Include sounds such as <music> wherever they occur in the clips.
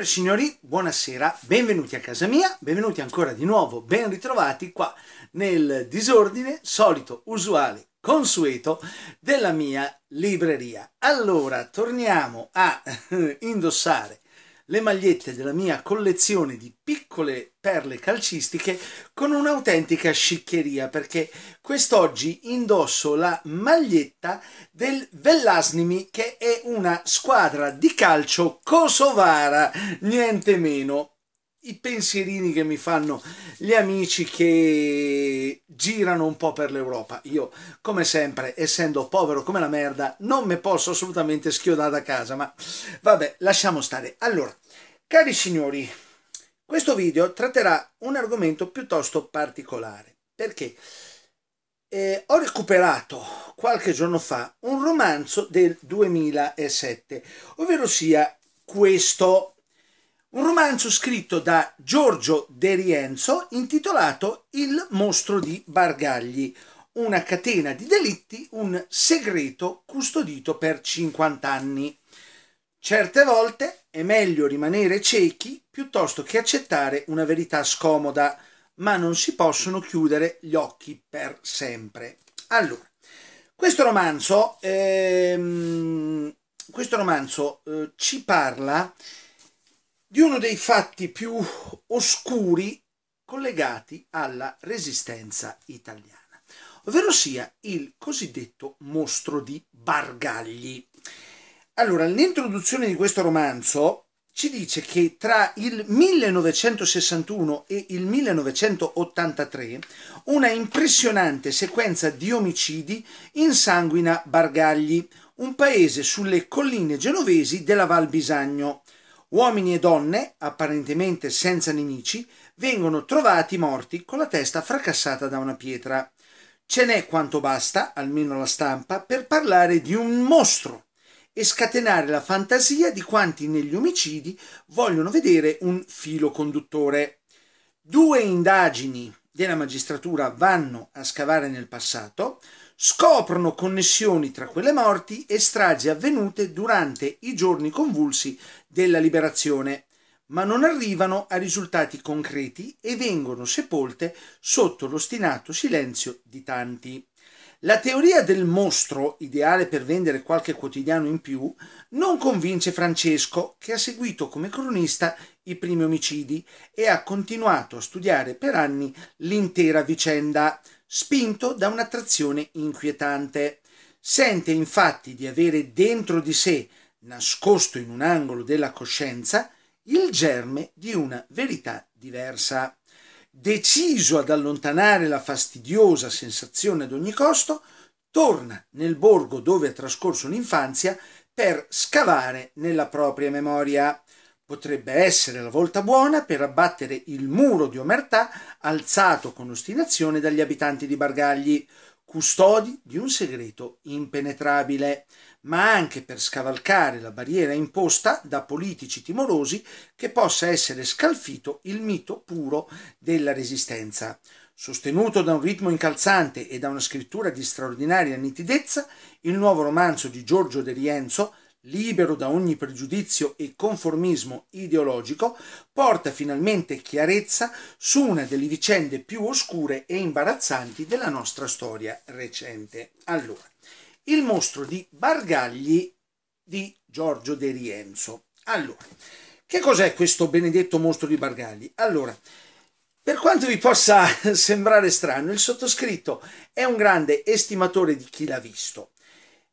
Signore e signori, buonasera, benvenuti a casa mia, benvenuti ancora di nuovo, ben ritrovati qua nel disordine solito, usuale, consueto della mia libreria. Allora, torniamo a <laughs> indossare le magliette della mia collezione di piccole perle calcistiche con un'autentica sciccheria perché quest'oggi indosso la maglietta del Vellasnimi che è una squadra di calcio kosovara, niente meno i pensierini che mi fanno gli amici che girano un po' per l'Europa. Io, come sempre, essendo povero come la merda, non mi posso assolutamente schiodare da casa, ma vabbè, lasciamo stare. Allora, cari signori, questo video tratterà un argomento piuttosto particolare, perché eh, ho recuperato qualche giorno fa un romanzo del 2007, ovvero sia questo un romanzo scritto da Giorgio De Rienzo intitolato Il mostro di Bargagli, una catena di delitti, un segreto custodito per 50 anni. Certe volte è meglio rimanere ciechi piuttosto che accettare una verità scomoda, ma non si possono chiudere gli occhi per sempre. Allora, questo romanzo, ehm, questo romanzo eh, ci parla di uno dei fatti più oscuri collegati alla resistenza italiana, ovvero sia il cosiddetto mostro di Bargagli. Allora, l'introduzione di questo romanzo ci dice che tra il 1961 e il 1983 una impressionante sequenza di omicidi insanguina Bargagli, un paese sulle colline genovesi della Val Bisagno, Uomini e donne, apparentemente senza nemici, vengono trovati morti con la testa fracassata da una pietra. Ce n'è quanto basta, almeno la stampa, per parlare di un mostro e scatenare la fantasia di quanti negli omicidi vogliono vedere un filo conduttore. Due indagini della magistratura vanno a scavare nel passato, scoprono connessioni tra quelle morti e stragi avvenute durante i giorni convulsi della liberazione, ma non arrivano a risultati concreti e vengono sepolte sotto l'ostinato silenzio di tanti. La teoria del mostro, ideale per vendere qualche quotidiano in più, non convince Francesco, che ha seguito come cronista i primi omicidi e ha continuato a studiare per anni l'intera vicenda, spinto da un'attrazione inquietante. Sente infatti di avere dentro di sé, nascosto in un angolo della coscienza, il germe di una verità diversa. Deciso ad allontanare la fastidiosa sensazione ad ogni costo, torna nel borgo dove ha trascorso l'infanzia per scavare nella propria memoria. Potrebbe essere la volta buona per abbattere il muro di omertà alzato con ostinazione dagli abitanti di Bargagli, custodi di un segreto impenetrabile, ma anche per scavalcare la barriera imposta da politici timorosi che possa essere scalfito il mito puro della resistenza. Sostenuto da un ritmo incalzante e da una scrittura di straordinaria nitidezza, il nuovo romanzo di Giorgio De Rienzo libero da ogni pregiudizio e conformismo ideologico, porta finalmente chiarezza su una delle vicende più oscure e imbarazzanti della nostra storia recente. Allora, il mostro di Bargagli di Giorgio De Rienzo. Allora, che cos'è questo benedetto mostro di Bargagli? Allora, per quanto vi possa <laughs> sembrare strano, il sottoscritto è un grande estimatore di chi l'ha visto.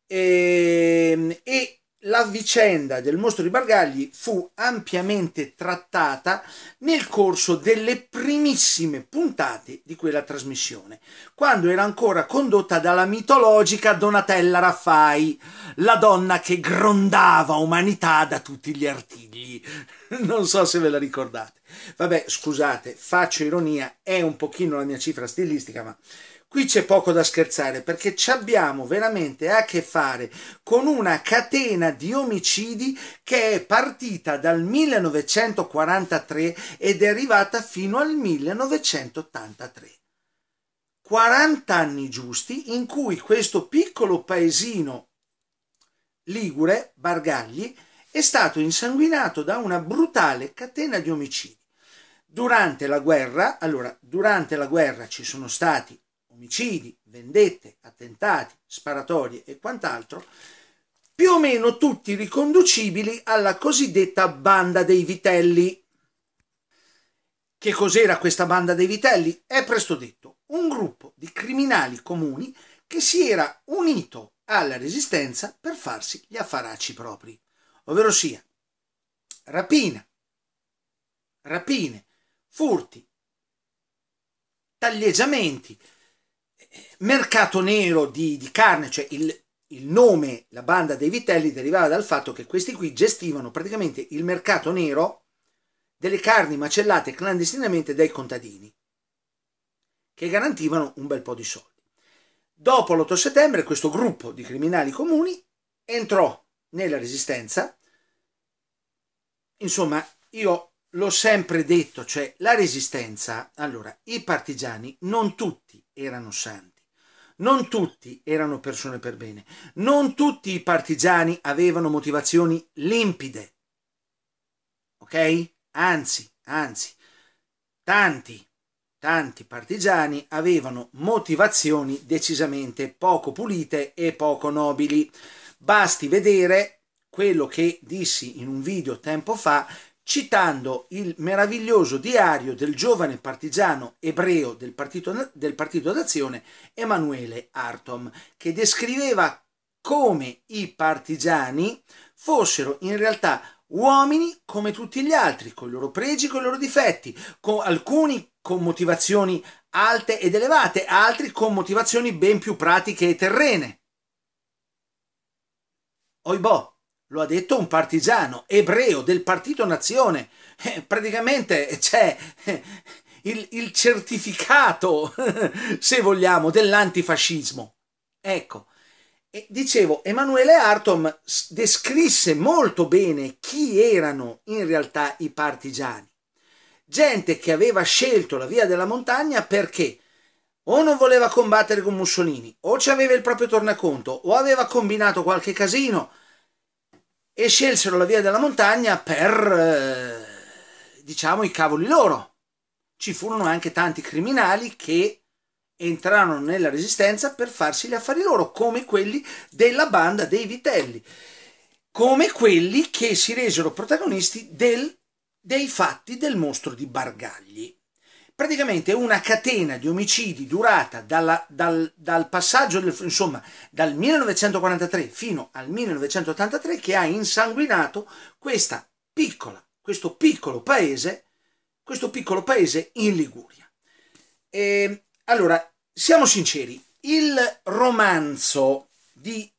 E, ehm, e la vicenda del mostro di Bargagli fu ampiamente trattata nel corso delle primissime puntate di quella trasmissione, quando era ancora condotta dalla mitologica Donatella Raffai, la donna che grondava umanità da tutti gli artigli. <laughs> Non so se ve la ricordate. Vabbè, scusate, faccio ironia, è un pochino la mia cifra stilistica, ma Qui c'è poco da scherzare perché ci abbiamo veramente a che fare con una catena di omicidi che è partita dal 1943 ed è arrivata fino al 1983. 40 anni giusti in cui questo piccolo paesino ligure, Bargagli, è stato insanguinato da una brutale catena di omicidi. Durante la guerra, allora, durante la guerra ci sono stati omicidi, vendette, attentati, sparatorie e quant'altro, più o meno tutti riconducibili alla cosiddetta banda dei vitelli. Che cos'era questa banda dei vitelli? È presto detto, un gruppo di criminali comuni che si era unito alla resistenza per farsi gli affaracci propri, ovvero sia rapina, rapine, furti, taglieggiamenti, mercato nero di, di carne, cioè il, il nome, la banda dei vitelli, derivava dal fatto che questi qui gestivano praticamente il mercato nero delle carni macellate clandestinamente dai contadini, che garantivano un bel po' di soldi. Dopo l'8 settembre questo gruppo di criminali comuni entrò nella resistenza. Insomma, io l'ho sempre detto, cioè la resistenza, allora, i partigiani non tutti erano santi, non tutti erano persone per bene, non tutti i partigiani avevano motivazioni limpide, ok? Anzi, anzi, tanti, tanti partigiani avevano motivazioni decisamente poco pulite e poco nobili. Basti vedere quello che dissi in un video tempo fa citando il meraviglioso diario del giovane partigiano ebreo del Partito, del partito d'Azione Emanuele Artom, che descriveva come i partigiani fossero in realtà uomini come tutti gli altri, con i loro pregi, con i loro difetti, con alcuni con motivazioni alte ed elevate, altri con motivazioni ben più pratiche e terrene. Oibò, lo ha detto un partigiano ebreo del partito Nazione. Eh, praticamente c'è eh, il, il certificato, <laughs> se vogliamo, dell'antifascismo. Ecco, e dicevo, Emanuele Artom descrisse molto bene chi erano in realtà i partigiani. Gente che aveva scelto la via della montagna perché o non voleva combattere con Mussolini, o ci aveva il proprio tornaconto, o aveva combinato qualche casino, e scelsero la via della montagna per, eh, diciamo, i cavoli loro. Ci furono anche tanti criminali che entrarono nella resistenza per farsi gli affari loro, come quelli della banda dei Vitelli, come quelli che si resero protagonisti del, dei fatti del mostro di Bargagli praticamente una catena di omicidi durata dalla, dal, dal, passaggio, del, insomma, dal 1943 fino al 1983 che ha insanguinato questa piccola, questo piccolo paese, questo piccolo paese in Liguria. E, allora, siamo sinceri, il romanzo di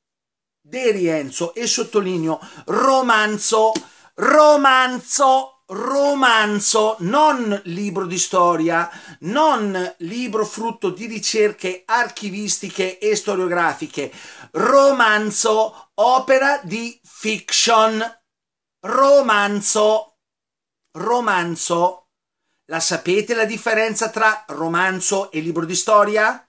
De Rienzo, e sottolineo romanzo, romanzo romanzo, non libro di storia, non libro frutto di ricerche archivistiche e storiografiche, romanzo, opera di fiction, romanzo, romanzo. La sapete la differenza tra romanzo e libro di storia?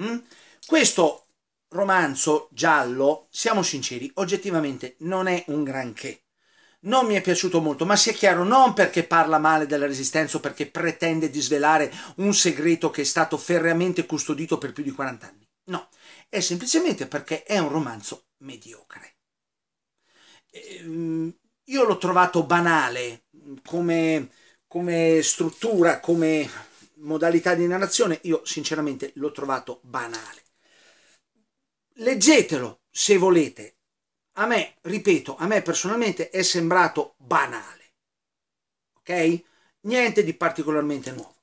Mm? Questo romanzo giallo, siamo sinceri, oggettivamente non è un granché non mi è piaciuto molto, ma sia chiaro, non perché parla male della resistenza o perché pretende di svelare un segreto che è stato ferreamente custodito per più di 40 anni. No, è semplicemente perché è un romanzo mediocre. Ehm, io l'ho trovato banale come, come struttura, come modalità di narrazione, io sinceramente l'ho trovato banale. Leggetelo se volete, a me, ripeto, a me personalmente è sembrato banale. Ok? Niente di particolarmente nuovo.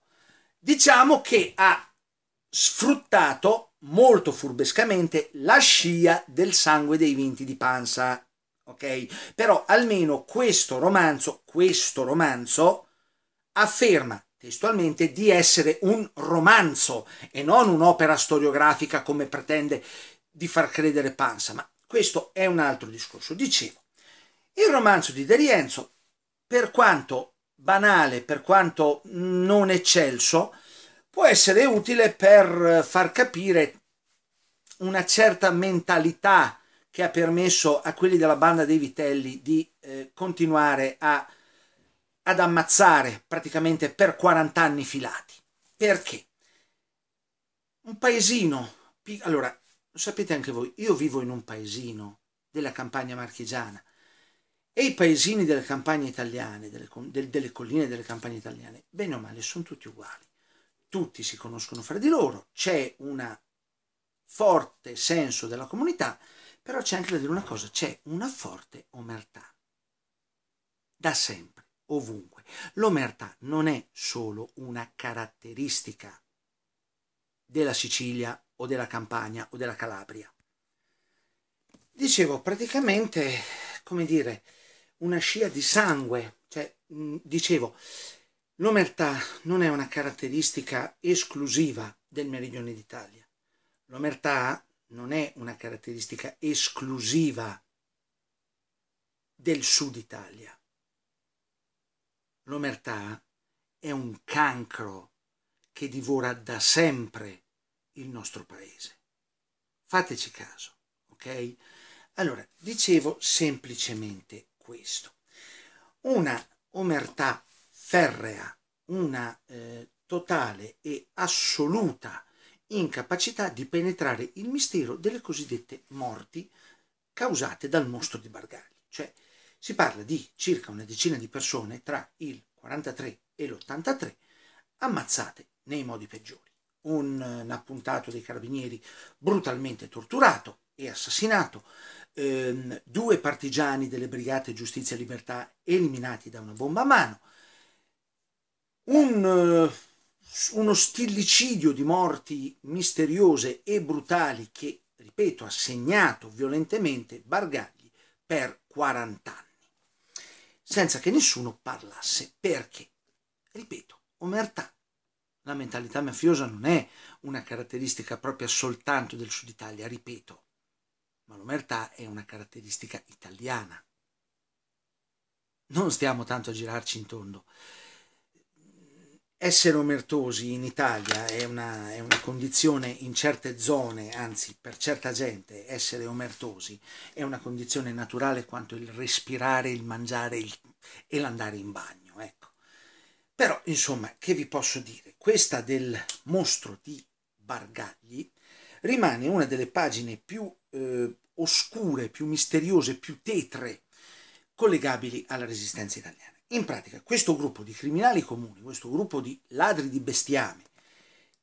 Diciamo che ha sfruttato molto furbescamente la scia del sangue dei vinti di panza. Ok? Però almeno questo romanzo, questo romanzo afferma testualmente di essere un romanzo e non un'opera storiografica come pretende di far credere Pansa, ma questo è un altro discorso. Dicevo, il romanzo di De Rienzo, per quanto banale, per quanto non eccelso, può essere utile per far capire una certa mentalità che ha permesso a quelli della banda dei Vitelli di eh, continuare a, ad ammazzare praticamente per 40 anni filati. Perché? Un paesino, allora, lo sapete anche voi, io vivo in un paesino della campagna marchigiana e i paesini delle campagne italiane, delle, delle colline delle campagne italiane, bene o male, sono tutti uguali. Tutti si conoscono fra di loro, c'è un forte senso della comunità, però c'è anche da dire una cosa, c'è una forte omertà. Da sempre, ovunque. L'omertà non è solo una caratteristica della Sicilia o della Campania o della Calabria. Dicevo, praticamente, come dire, una scia di sangue, cioè, dicevo, l'omertà non è una caratteristica esclusiva del meridione d'Italia. L'omertà non è una caratteristica esclusiva del sud Italia. L'omertà è un cancro che divora da sempre il nostro paese. Fateci caso, ok? Allora, dicevo semplicemente questo. Una omertà ferrea, una eh, totale e assoluta incapacità di penetrare il mistero delle cosiddette morti causate dal mostro di Bargagli. Cioè si parla di circa una decina di persone tra il 43 e l'83 ammazzate nei modi peggiori. Un, un appuntato dei carabinieri brutalmente torturato e assassinato, ehm, due partigiani delle brigate Giustizia e Libertà eliminati da una bomba a mano, un uno stillicidio di morti misteriose e brutali che, ripeto, ha segnato violentemente Bargagli per 40 anni, senza che nessuno parlasse. Perché? Ripeto, omertà. La mentalità mafiosa non è una caratteristica propria soltanto del sud Italia, ripeto, ma l'omertà è una caratteristica italiana. Non stiamo tanto a girarci in tondo essere omertosi in Italia è una, è una, condizione in certe zone, anzi per certa gente essere omertosi è una condizione naturale quanto il respirare, il mangiare il, e l'andare in bagno. Però insomma, che vi posso dire? Questa del mostro di Bargagli rimane una delle pagine più eh, oscure, più misteriose, più tetre collegabili alla resistenza italiana. In pratica questo gruppo di criminali comuni, questo gruppo di ladri di bestiame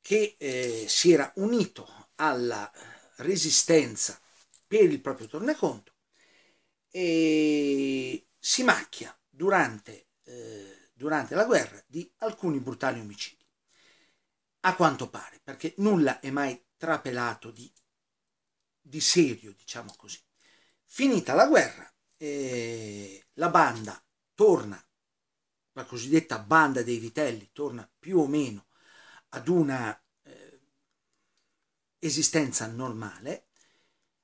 che eh, si era unito alla resistenza per il proprio tornaconto e si macchia durante, eh, durante la guerra di alcuni brutali omicidi. A quanto pare, perché nulla è mai trapelato di, di serio, diciamo così. Finita la guerra, eh, la banda torna la cosiddetta banda dei vitelli torna più o meno ad una eh, esistenza normale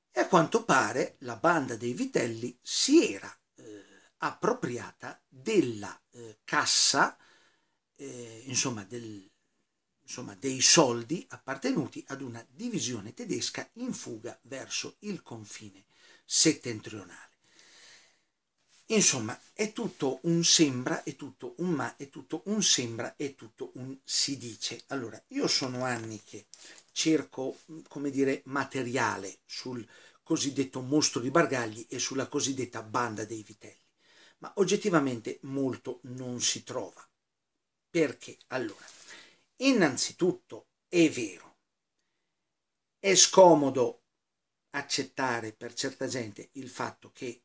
e a quanto pare la banda dei vitelli si era appropriata della eh, cassa, eh, insomma, del, insomma, dei soldi appartenuti ad una divisione tedesca in fuga verso il confine settentrionale. Insomma, è tutto un sembra, è tutto un ma, è tutto un sembra, è tutto un si dice. Allora, io sono anni che cerco, come dire, materiale sul cosiddetto mostro di Bargagli e sulla cosiddetta banda dei vitelli, ma oggettivamente molto non si trova. Perché? Allora, innanzitutto è vero, è scomodo accettare per certa gente il fatto che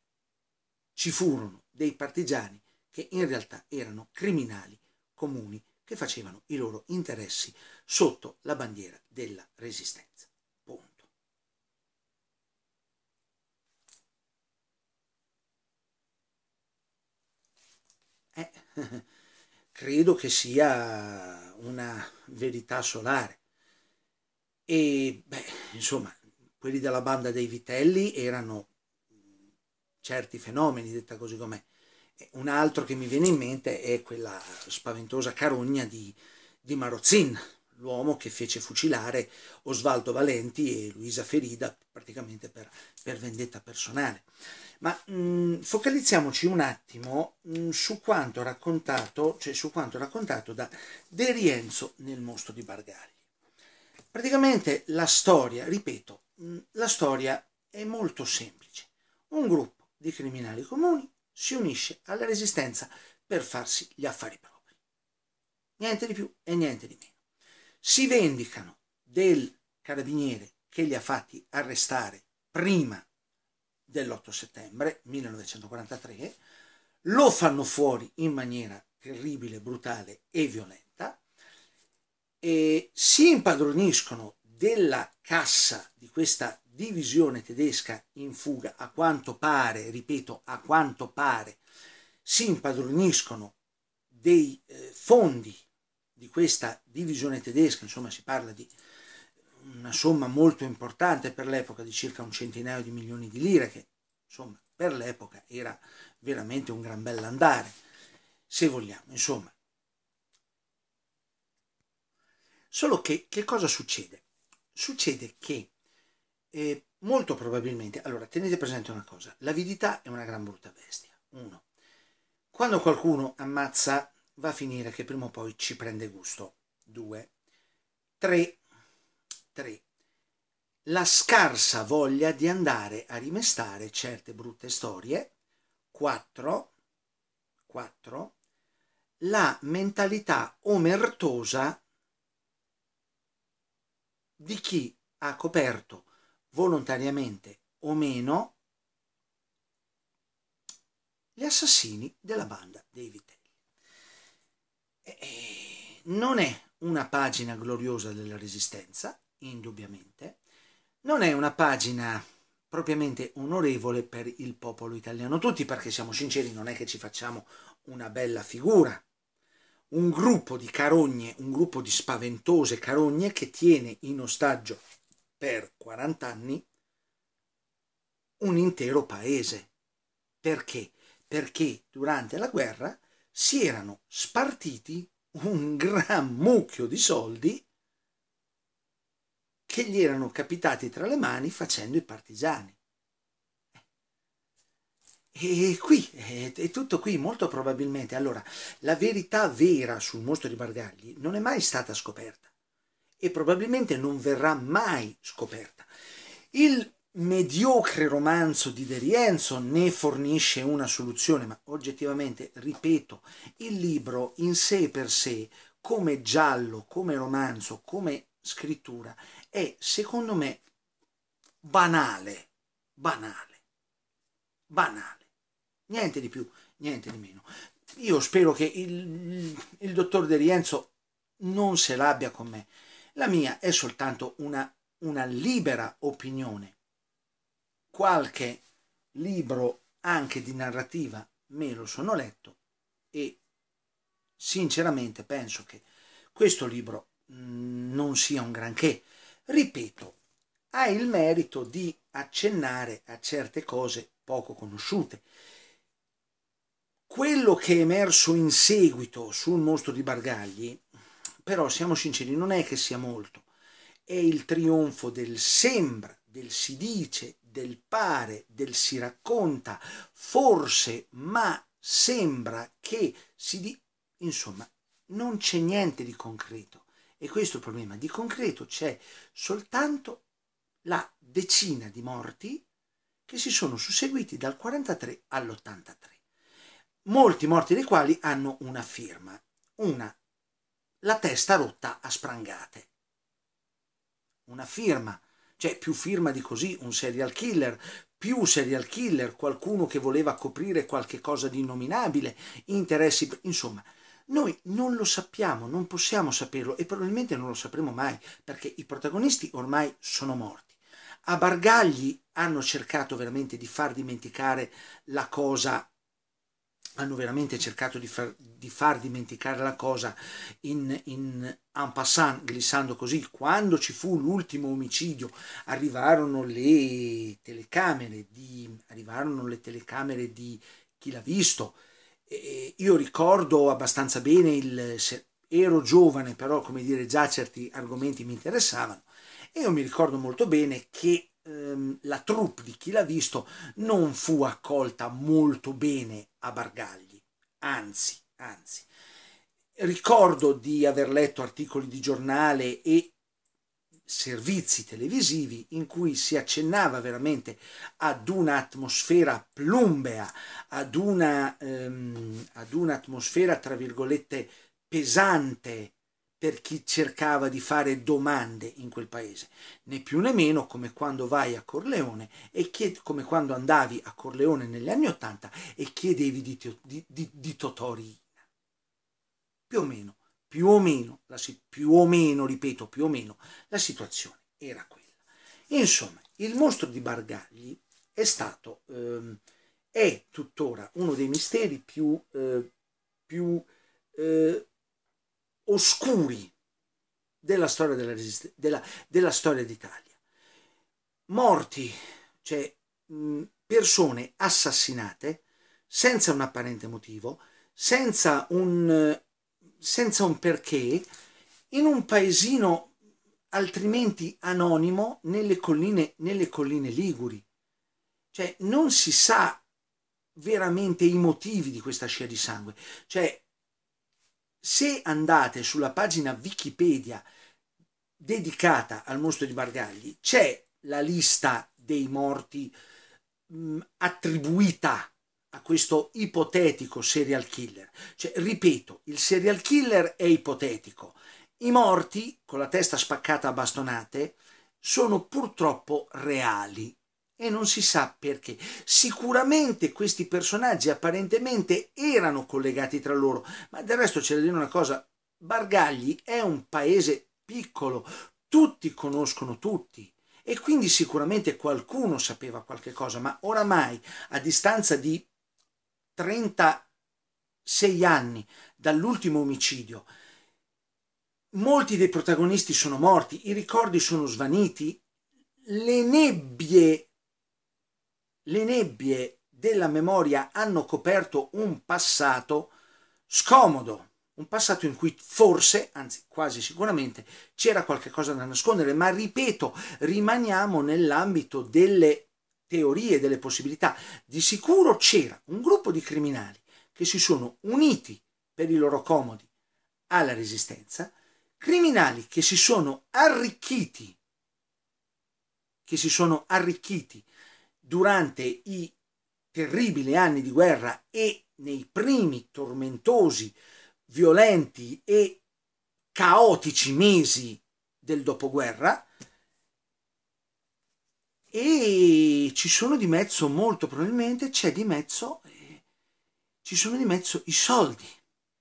ci furono dei partigiani che in realtà erano criminali comuni che facevano i loro interessi sotto la bandiera della resistenza. Eh, <laughs> credo che sia una verità solare. E beh, insomma, quelli della banda dei Vitelli erano certi fenomeni, detta così com'è. Un altro che mi viene in mente è quella spaventosa carogna di, di Marozzin, l'uomo che fece fucilare Osvaldo Valenti e Luisa Ferida praticamente per, per vendetta personale. Ma mh, mm, focalizziamoci un attimo mh, mm, su quanto raccontato, cioè su quanto raccontato da De Rienzo nel mostro di Bargagli. Praticamente la storia, ripeto, mh, mm, la storia è molto semplice. Un gruppo di criminali comuni si unisce alla resistenza per farsi gli affari propri. Niente di più e niente di meno. Si vendicano del carabiniere che li ha fatti arrestare prima dell'8 settembre 1943, lo fanno fuori in maniera terribile, brutale e violenta, e si impadroniscono della cassa di questa divisione tedesca in fuga, a quanto pare, ripeto, a quanto pare, si impadroniscono dei eh, fondi di questa divisione tedesca, insomma si parla di una somma molto importante per l'epoca di circa un centinaio di milioni di lire, che insomma per l'epoca era veramente un gran bell'andare, se vogliamo, insomma. Solo che che cosa succede? Succede che eh, molto probabilmente, allora tenete presente una cosa, l'avidità è una gran brutta bestia, uno. Quando qualcuno ammazza va a finire che prima o poi ci prende gusto, due. Tre, 3. La scarsa voglia di andare a rimestare certe brutte storie. 4. 4. La mentalità omertosa di chi ha coperto volontariamente o meno gli assassini della banda dei Vitelli. E non è una pagina gloriosa della Resistenza, indubbiamente, non è una pagina propriamente onorevole per il popolo italiano tutti, perché siamo sinceri, non è che ci facciamo una bella figura. Un gruppo di carogne, un gruppo di spaventose carogne che tiene in ostaggio per 40 anni un intero paese. Perché? Perché durante la guerra si erano spartiti un gran mucchio di soldi che gli erano capitati tra le mani facendo i partigiani. E qui, è, tutto qui, molto probabilmente. Allora, la verità vera sul mostro di Bargagli non è mai stata scoperta e probabilmente non verrà mai scoperta. Il mediocre romanzo di De Rienzo ne fornisce una soluzione, ma oggettivamente, ripeto, il libro in sé per sé, come giallo, come romanzo, come scrittura, è secondo me banale, banale, banale. Niente di più, niente di meno. Io spero che il, il dottor De Rienzo non se l'abbia con me. La mia è soltanto una, una libera opinione. Qualche libro anche di narrativa me lo sono letto e sinceramente penso che questo libro mm, non sia un granché ripeto, ha il merito di accennare a certe cose poco conosciute. Quello che è emerso in seguito sul mostro di Bargagli, però siamo sinceri, non è che sia molto, è il trionfo del sembra, del si dice, del pare, del si racconta, forse, ma sembra che si di... Insomma, non c'è niente di concreto. E questo è il problema. Di concreto c'è soltanto la decina di morti che si sono susseguiti dal 43 all'83. Molti morti dei quali hanno una firma, una la testa rotta a sprangate. Una firma, cioè più firma di così, un serial killer, più serial killer, qualcuno che voleva coprire qualche cosa di innominabile, interessi, insomma, noi non lo sappiamo, non possiamo saperlo e probabilmente non lo sapremo mai perché i protagonisti ormai sono morti. A Bargagli hanno cercato veramente di far dimenticare la cosa hanno veramente cercato di far, di far dimenticare la cosa in, in en passant, glissando così. Quando ci fu l'ultimo omicidio arrivarono le telecamere di, arrivarono le telecamere di chi l'ha visto, io ricordo abbastanza bene il, ero giovane, però come dire già certi argomenti mi interessavano e io mi ricordo molto bene che ehm, la troupe di chi l'ha visto non fu accolta molto bene a Bargagli, anzi, anzi. Ricordo di aver letto articoli di giornale e servizi televisivi in cui si accennava veramente ad un'atmosfera plumbea, ad, una, ehm, ad un'atmosfera tra virgolette pesante per chi cercava di fare domande in quel paese, né più né meno come quando vai a Corleone e chiedi, come quando andavi a Corleone negli anni Ottanta e chiedevi di, di, di, di Totorina. Più o meno, più o meno, la, più o meno, ripeto, più o meno, la situazione era quella. Insomma, il mostro di Bargagli è stato, ehm, è tuttora uno dei misteri più, eh, più eh, oscuri della storia, della, della, della storia d'Italia. Morti, cioè persone assassinate senza un apparente motivo, senza un, senza un perché, in un paesino altrimenti anonimo nelle colline, nelle colline liguri. Cioè non si sa veramente i motivi di questa scia di sangue. Cioè se andate sulla pagina Wikipedia dedicata al mostro di Bargagli, c'è la lista dei morti mh, attribuita a questo ipotetico serial killer. Cioè, ripeto, il serial killer è ipotetico. I morti, con la testa spaccata a bastonate, sono purtroppo reali e non si sa perché. Sicuramente questi personaggi apparentemente erano collegati tra loro, ma del resto c'è da dire una cosa, Bargagli è un paese piccolo, tutti conoscono tutti e quindi sicuramente qualcuno sapeva qualche cosa, ma oramai a distanza di 36 anni dall'ultimo omicidio, molti dei protagonisti sono morti, i ricordi sono svaniti, le nebbie le nebbie della memoria hanno coperto un passato scomodo, un passato in cui forse, anzi quasi sicuramente, c'era qualche cosa da nascondere, ma ripeto, rimaniamo nell'ambito delle teorie, delle possibilità. Di sicuro c'era un gruppo di criminali che si sono uniti per i loro comodi alla resistenza, criminali che si sono arricchiti, che si sono arricchiti durante i terribili anni di guerra e nei primi tormentosi, violenti e caotici mesi del dopoguerra e ci sono di mezzo molto probabilmente c'è di mezzo eh, ci sono di mezzo i soldi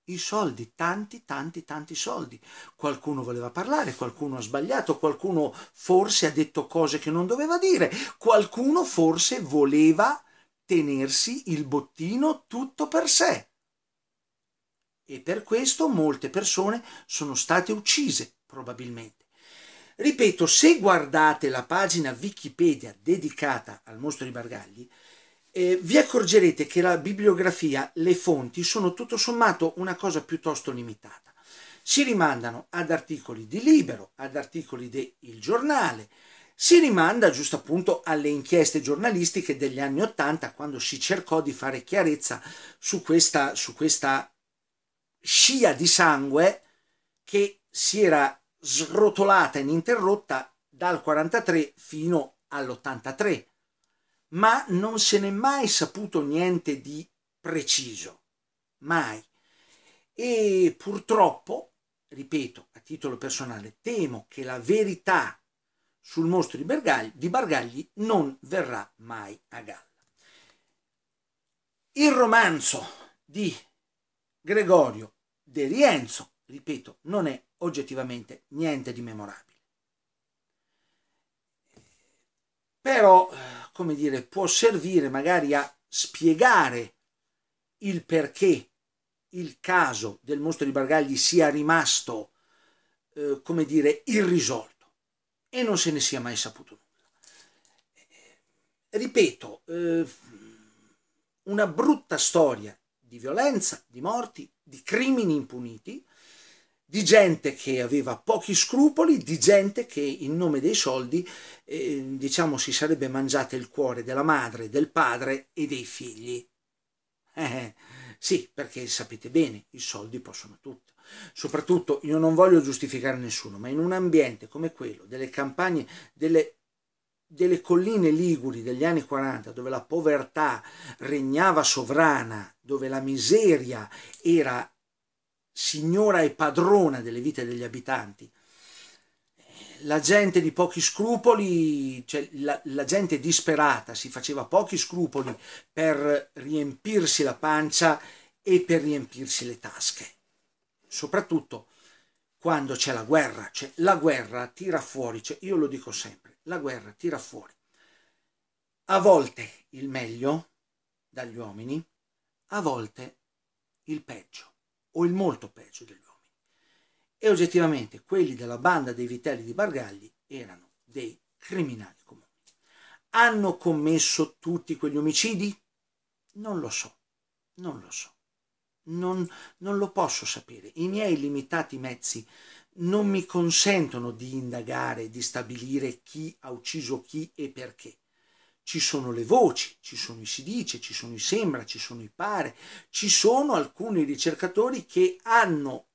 i soldi, tanti, tanti, tanti soldi. Qualcuno voleva parlare, qualcuno ha sbagliato, qualcuno forse ha detto cose che non doveva dire, qualcuno forse voleva tenersi il bottino tutto per sé. E per questo molte persone sono state uccise, probabilmente. Ripeto, se guardate la pagina Wikipedia dedicata al mostro di Bargagli, eh, vi accorgerete che la bibliografia, le fonti, sono tutto sommato una cosa piuttosto limitata. Si rimandano ad articoli di Libero, ad articoli di Il Giornale, si rimanda giusto appunto alle inchieste giornalistiche degli anni Ottanta, quando si cercò di fare chiarezza su questa, su questa scia di sangue che si era srotolata ininterrotta dal 43 fino all'83 ma non se n'è mai saputo niente di preciso, mai. E purtroppo, ripeto, a titolo personale, temo che la verità sul mostro di, Bergagli, di Bargagli non verrà mai a galla. Il romanzo di Gregorio De Rienzo, ripeto, non è oggettivamente niente di memorabile. Però come dire, può servire magari a spiegare il perché il caso del mostro di Bargagli sia rimasto, eh, come dire, irrisolto e non se ne sia mai saputo nulla. Ripeto, eh, una brutta storia di violenza, di morti, di crimini impuniti, di gente che aveva pochi scrupoli, di gente che in nome dei soldi, eh, diciamo, si sarebbe mangiata il cuore della madre, del padre e dei figli. Eh, sì, perché sapete bene, i soldi possono tutto. Soprattutto, io non voglio giustificare nessuno, ma in un ambiente come quello delle campagne, delle delle colline liguri degli anni 40 dove la povertà regnava sovrana, dove la miseria era signora e padrona delle vite degli abitanti, la gente di pochi scrupoli, cioè la, la, gente disperata si faceva pochi scrupoli per riempirsi la pancia e per riempirsi le tasche. Soprattutto quando c'è la guerra, cioè la guerra tira fuori, cioè io lo dico sempre, la guerra tira fuori. A volte il meglio dagli uomini, a volte il peggio o il molto peggio degli uomini. E oggettivamente quelli della banda dei vitelli di Bargagli erano dei criminali comuni. Hanno commesso tutti quegli omicidi? Non lo so, non lo so non, non lo posso sapere. I miei limitati mezzi non mi consentono di indagare, di stabilire chi ha ucciso chi e perché. Ci sono le voci, ci sono i si dice, ci sono i sembra, ci sono i pare, ci sono alcuni ricercatori che hanno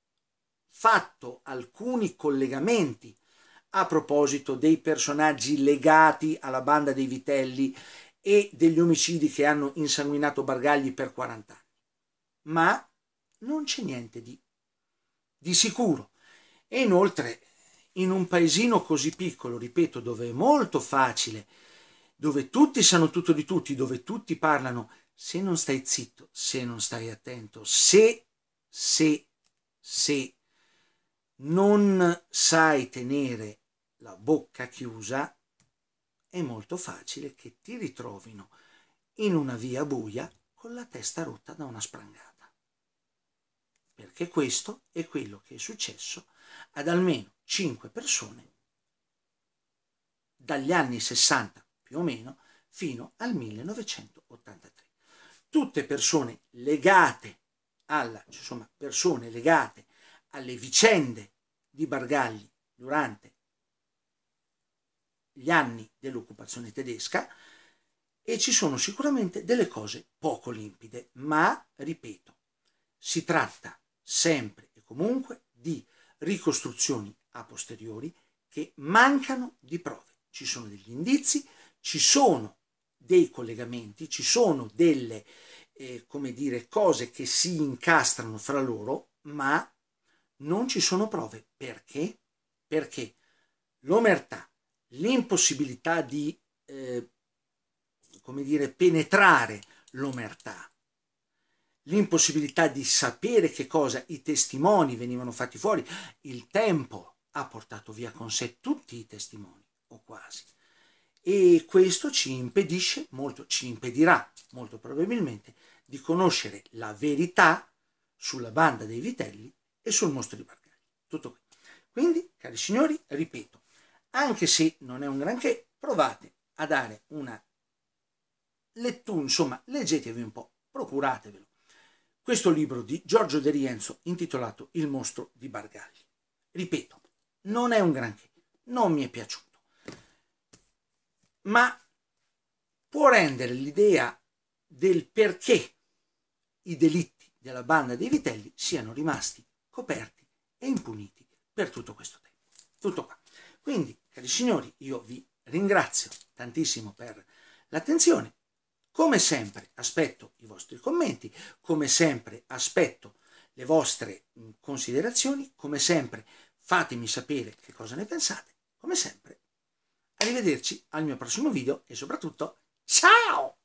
fatto alcuni collegamenti a proposito dei personaggi legati alla banda dei vitelli e degli omicidi che hanno insanguinato Bargagli per 40 anni ma non c'è niente di, di sicuro. E inoltre, in un paesino così piccolo, ripeto, dove è molto facile, dove tutti sanno tutto di tutti, dove tutti parlano, se non stai zitto, se non stai attento, se, se, se non sai tenere la bocca chiusa, è molto facile che ti ritrovino in una via buia con la testa rotta da una sprangata. Perché questo è quello che è successo ad almeno 5 persone dagli anni 60 più o meno fino al 1983. Tutte persone legate alla, insomma, persone legate alle vicende di Bargagli durante gli anni dell'occupazione tedesca e ci sono sicuramente delle cose poco limpide, ma ripeto, si tratta sempre e comunque di ricostruzioni a posteriori che mancano di prove. Ci sono degli indizi, ci sono dei collegamenti, ci sono delle, eh, come dire, cose che si incastrano fra loro, ma non ci sono prove. Perché? Perché l'omertà, l'impossibilità di, eh, come dire, penetrare l'omertà, l'impossibilità di sapere che cosa i testimoni venivano fatti fuori, il tempo ha portato via con sé tutti i testimoni, o quasi. E questo ci impedisce molto, ci impedirà molto probabilmente di conoscere la verità sulla banda dei vitelli e sul mostro di Bargagli. Tutto qui. Quindi, cari signori, ripeto, anche se non è un granché, provate a dare una lettura, insomma, leggetevi un po', procuratevelo questo libro di Giorgio De Rienzo intitolato Il mostro di Bargagli. Ripeto, non è un granché, non mi è piaciuto, ma può rendere l'idea del perché i delitti della banda dei vitelli siano rimasti coperti e impuniti per tutto questo tempo. Tutto qua. Quindi, cari signori, io vi ringrazio tantissimo per l'attenzione come sempre aspetto i vostri commenti, come sempre aspetto le vostre considerazioni, come sempre fatemi sapere che cosa ne pensate, come sempre arrivederci al mio prossimo video e soprattutto ciao!